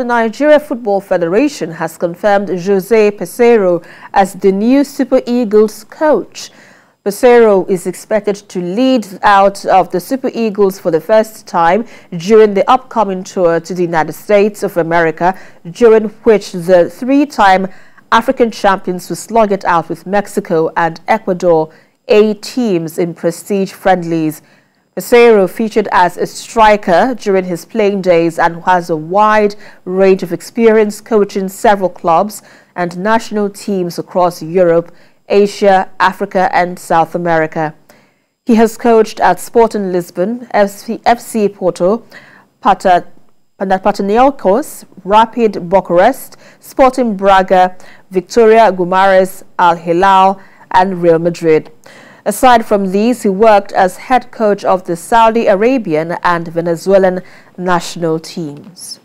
The Nigeria Football Federation has confirmed Jose Peseiro as the new Super Eagles coach. Peseiro is expected to lead out of the Super Eagles for the first time during the upcoming tour to the United States of America, during which the three-time African champions will slug it out with Mexico and Ecuador, A teams in prestige friendlies. Peseiro featured as a striker during his playing days and has a wide range of experience coaching several clubs and national teams across Europe, Asia, Africa and South America. He has coached at Sporting Lisbon, FC, FC Porto, Panathinaikos, Rapid Bucharest, Sporting Braga, Victoria Guimarães, Al Hilal and Real Madrid. Aside from these, he worked as head coach of the Saudi Arabian and Venezuelan national teams.